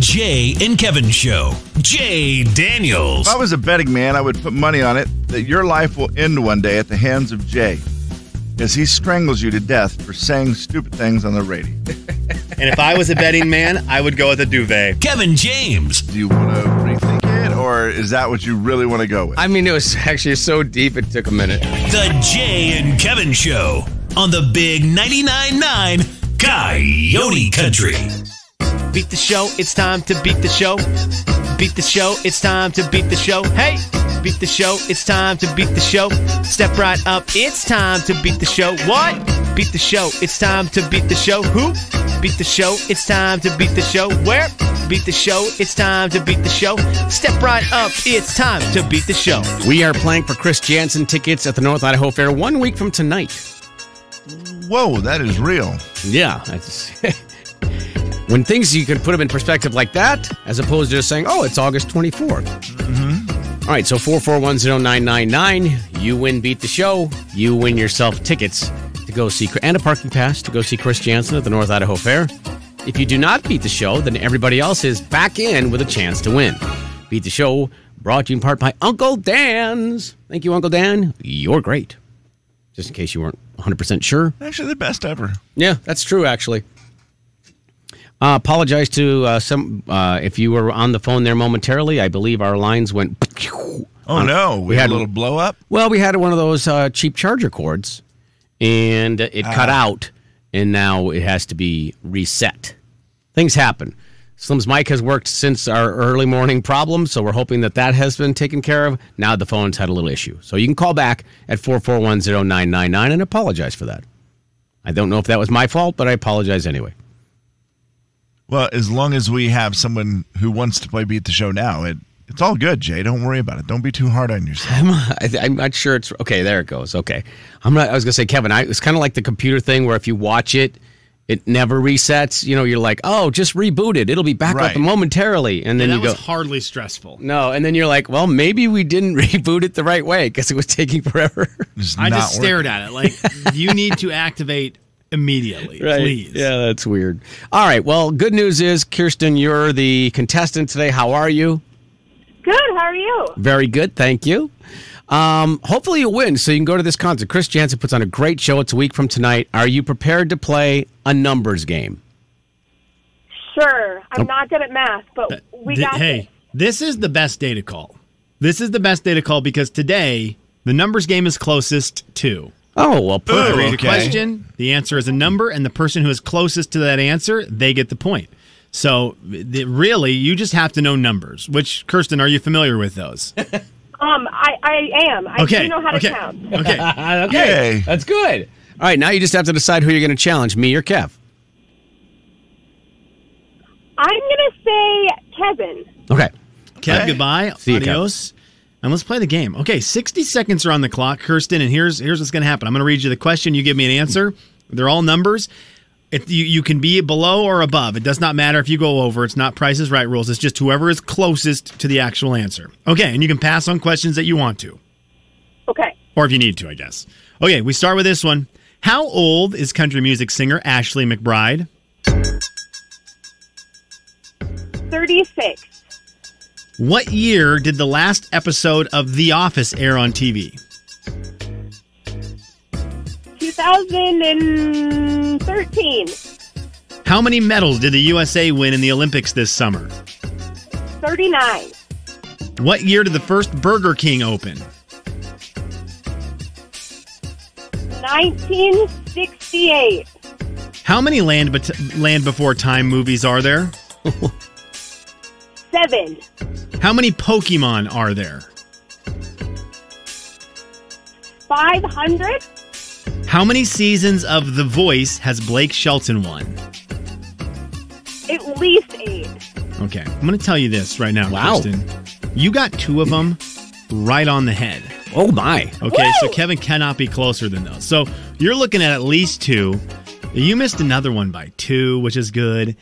Jay and Kevin Show. Jay Daniels. If I was a betting man, I would put money on it that your life will end one day at the hands of Jay as he strangles you to death for saying stupid things on the radio. And if I was a betting man, I would go with a duvet. Kevin James. Do you want to rethink it, or is that what you really want to go with? I mean, it was actually so deep it took a minute. The Jay and Kevin Show on the Big 99.9 9 Coyote Country. Beat the show, it's time to beat the show. Beat the show, it's time to beat the show. Hey! Beat the show, it's time to beat the show. Step right up, it's time to beat the show. What? Beat the show, it's time to beat the show. Who? Beat the show, it's time to beat the show. Where? Beat the show, it's time to beat the show. Step right up, it's time to beat the show. We are playing for Chris Janson tickets at the North Idaho Fair one week from tonight. Whoa, that is real. Yeah, I just, when things you can put them in perspective like that, as opposed to just saying, "Oh, it's August 24th." Mm-hmm. right, so four four one zero nine nine nine. You win, beat the show. You win yourself tickets to go see and a parking pass to go see Chris Janson at the North Idaho Fair. If you do not beat the show, then everybody else is back in with a chance to win. Beat the show, brought to you in part by Uncle Dan's. Thank you, Uncle Dan. You're great. Just in case you weren't 100% sure. Actually, the best ever. Yeah, that's true, actually. Uh, apologize to uh, some uh, if you were on the phone there momentarily. I believe our lines went. Oh no, we, we had, a little blow up. Well, we had one of those uh, cheap charger cords, and it cut out, and now it has to be reset. Things happen. Slim's mic has worked since our early morning problem, so we're hoping that that has been taken care of. Now the phone's had a little issue. So you can call back at 4410999 and apologize for that. I don't know if that was my fault, but I apologize anyway. Well, as long as we have someone who wants to play beat the show now, it it's all good, Jay. Don't worry about it. Don't be too hard on yourself. I'm, I, I'm not sure it's okay. There it goes. Okay, I'm not. I was gonna say, Kevin. I, it's kind of like the computer thing where if you watch it, it never resets. You know, you're like, oh, just reboot it. It'll be back Right. up momentarily, and then that you go, was hardly stressful. no, and then you're like, well, maybe we didn't reboot it the right way because it was taking forever. I just working. stared at it like you need to activate immediately, please. Yeah, that's weird. All right. Well, good news is, Kirsten, you're the contestant today. How are you? Good. How are you? Very good, thank you. Um, hopefully you win, so you can go to this concert. Chris Janson puts on a great show. It's a week from tonight. Are you prepared to play a numbers game? Sure. I'm not good at math, but we Th- got hey, this is the best day to call. This is the best day to call because today the numbers game is closest to. Oh well, I perfect. read a question, the answer is a number, and the person who is closest to that answer, they get the point. So th- really, you just have to know numbers. Which Kirsten, are you familiar with those? Um, I, I am. I Okay, do know how to okay. count. Okay. Okay, Yay. that's good. All right, now you just have to decide who you're going to challenge, me or Kev. I'm gonna say Kevin. Okay. Kev, goodbye. See you, Kev. And let's play the game. Okay, 60 seconds are on the clock, Kirsten, and here's here's what's going to happen. I'm going to read you the question. You give me an answer. They're all numbers. If you, you can be below or above. It does not matter if you go over. It's not Price is Right rules. It's just whoever is closest to the actual answer. Okay, and you can pass on questions that you want to, Okay. or if you need to, I guess. Okay, we start with this one. How old is country music singer Ashley McBryde? Thirty-six. What year did the last episode of The Office air on TV? 2013. How many medals did the USA win in the Olympics this summer? 39. What year did the first Burger King open? 1968. How many Land, Bet- Land Before Time movies are there? Seven. How many Pokemon are there? 500. How many seasons of The Voice has Blake Shelton won? At least eight. Okay, I'm going to tell you this right now, Wow. Kristen. You got two of them right on the head. Oh my. Okay, so Kevin cannot be closer than those. So you're looking at at least two. You missed another one by two, which is good.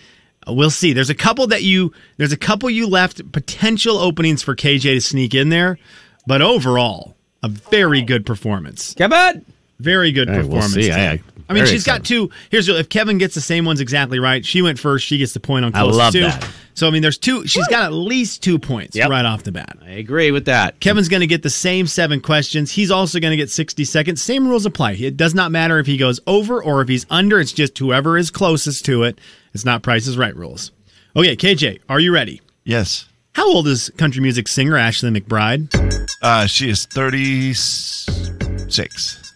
We'll see. There's a couple that you there's a couple you left potential openings for KJ to sneak in there, but overall, a very good performance. Kevin. Very good All right, we'll performance. see. I. I I mean, Very she's got two. Here's the- if Kevin gets the same ones exactly right, she went first. She gets the point on I love two. that. So I mean, there's two. She's got at least two points Yep. right off the bat. I agree with that. Kevin's going to get the same seven questions. He's also going to get 60 seconds. Same rules apply. It does not matter if he goes over or if he's under. It's just whoever is closest to it. It's not Price is Right rules. Okay, KJ, are you ready? Yes. How old is country music singer Ashley McBryde? Uh, she is 36.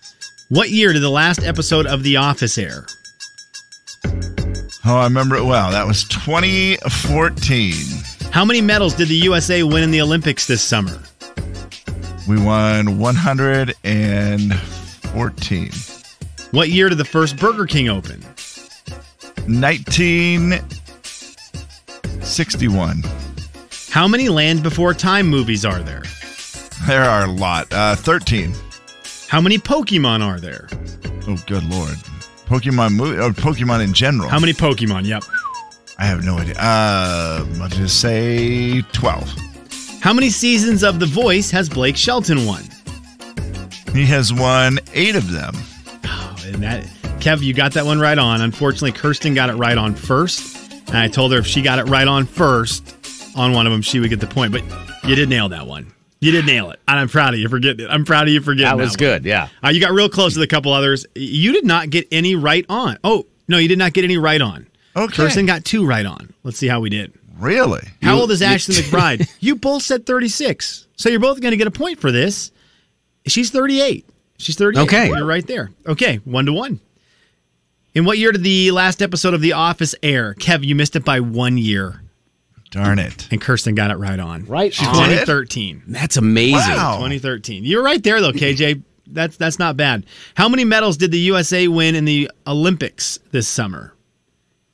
What year did the last episode of The Office air? Oh, I remember it well. That was 2014. How many medals did the USA win in the Olympics this summer? We won 114. What year did the first Burger King open? 1961. How many Land Before Time movies are there? There are a lot. Uh, 13. How many Pokemon are there? Oh, good lord. Pokemon movie or Pokemon in general. How many Pokemon? Yep. I have no idea. Uh, I'll just say 12. How many seasons of The Voice has Blake Shelton won? He has won eight of them. Oh, And that, Kev, you got that one right on. Unfortunately, Kirsten got it right on first. And I told her if she got it right on first on one of them, she would get the point. But you did nail that one. You did nail it. And I'm proud of you for getting it. I'm proud of you for getting That was one. good. Yeah. Uh, you got real close with a couple others. You did not get any right on. Oh, no, you did not get any right on. Okay. Kirsten got two right on. Let's see how we did. Really? How You- old is you- Ashley McBryde? you both said 36. So you're both going to get a point for this. She's 38. She's 38. Okay. You're right there. Okay, one to one. In what year did the last episode of The Office air? Kev, you missed it by one year. Darn it. And Kirsten got it right on. Right on. 2013. That's amazing. Wow. 2013. You're right there though, KJ. That's that's not bad. How many medals did the USA win in the Olympics this summer?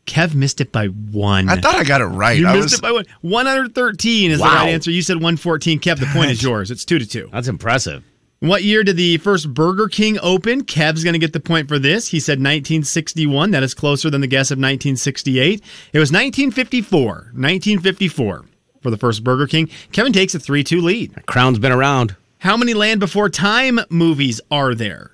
Kev missed it by one. I thought I got it right. you I missed was it by one. 113 is the right answer. You said 114. Kev, the point is yours. It's two to two. That's impressive. What year did the first Burger King open? Kev's going to get the point for this. He said 1961. That is closer than the guess of 1968. It was 1954. 1954 for the first Burger King. Kevin takes a 3 2 lead. Crown's been around. How many Land Before Time movies are there?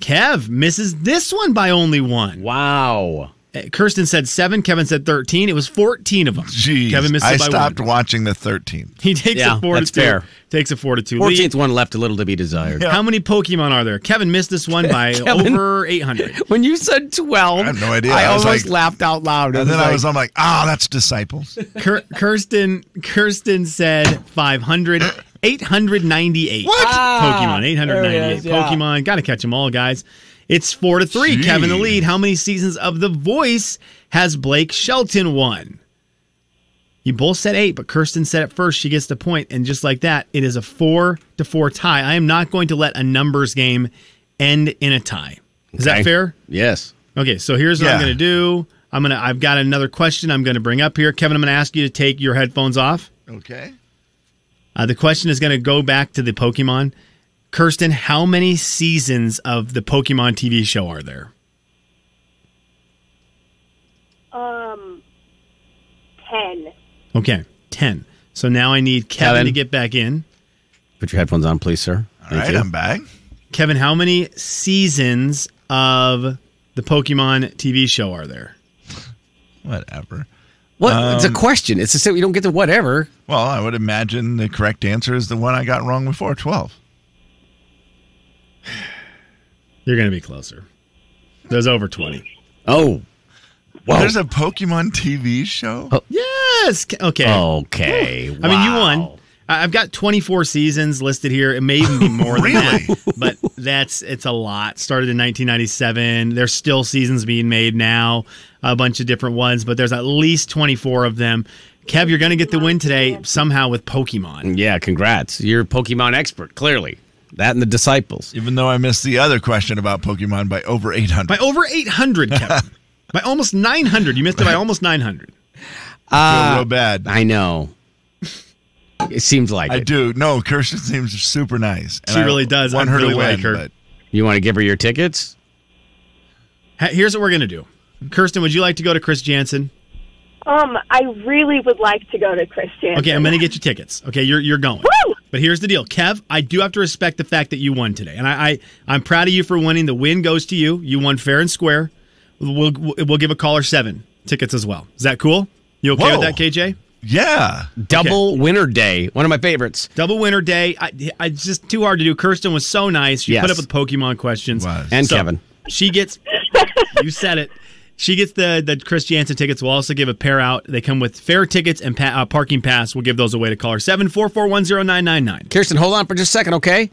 Kev misses this one by only one. Wow. Kirsten said seven. Kevin said 13. It was 14 of them. Jeez. Kevin missed I it by stopped one. watching the 13th. He takes Yeah, a four that's to two. fair. Takes a four to two. lead. 14th one left a little to be desired. How many Pokemon are there? Kevin missed this one by Kevin- over 800. When you said 12, I have no idea. I, I almost like- laughed out loud. And then I was I'm like, ah, that's disciples. Kirsten Kirsten said 500. 898 What? Pokemon. 898 it is, yeah. Pokemon. Got to catch them all, guys. It's four to three. Gee. Kevin the lead. How many seasons of The Voice has Blake Shelton won? You both said eight, but Kirsten said it first. She gets the point, and just like that, it is a four to four tie. I am not going to let a numbers game end in a tie. Is that fair? Yes. Okay, so here's what I'm going to do. I'm gonna. I've got another question. I'm going to bring up here, Kevin. I'm going to ask you to take your headphones off. Okay. Uh, the question is going to go back to the Pokemon. Kirsten, how many seasons of the Pokemon TV show are there? Um, 10. Okay, ten. So now I need Kevin, Kevin. to get back in. Put your headphones on, please, sir. All right, I'm back. Kevin, how many seasons of the Pokemon TV show are there? Whatever. What? it's a question. It's a you don't get to whatever. Well, I would imagine the correct answer is the one I got wrong before, 12. You're going to be closer. There's over twenty. Oh. Whoa. There's a Pokemon TV show? Oh. Yes. Ke- Okay. okay. I mean, you won. I- I've got 24 seasons listed here. It may even be more than Really? that, but that's it's a lot. Started in 1997. There's still seasons being made now, a bunch of different ones, but there's at least 24 of them. Kev, you're going to get the win today somehow with Pokemon. Yeah, congrats. You're a Pokemon expert, clearly. That and the disciples. Even though I missed the other question about Pokemon by over 800. By over 800, Kevin. by almost 900. You missed it by almost 900. I feel real bad. I know. It seems like I it. do. No, Kirsten seems super nice. and She I really does. Want I her really to win, like her. but You want to give her your tickets? Here's what we're going to do. Kirsten, would you like to go to Chris Janson? Um, I really would like to go to Chris Janson. Okay, I'm going to get you tickets. Okay, you're you're going. Woo! But here's the deal, Kev. I do have to respect the fact that you won today, and I, I I'm proud of you for winning. The win goes to you. You won fair and square. We'll we'll give a caller seven tickets as well. Is that cool? You okay Whoa. with that, KJ? Yeah. Double winner day. One of my favorites. Double winner day. I, I it's just too hard to do. Kirsten was so nice. She Yes. put up with Pokemon questions. Was. And So, Kevin. She gets. you said it. She gets the the Chris Janson tickets. We'll also give a pair out. They come with fair tickets and pa- uh, parking pass. We'll give those away to caller seven four four one zero nine nine nine. Kirsten, hold on for just a second, okay?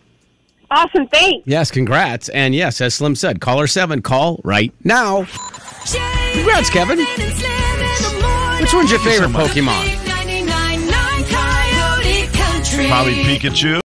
Awesome. Thanks. Yes, congrats. And yes, as Slim said, caller seven, call right now. Congrats, Kevin. Which one's your favorite Pokemon? Probably Pikachu.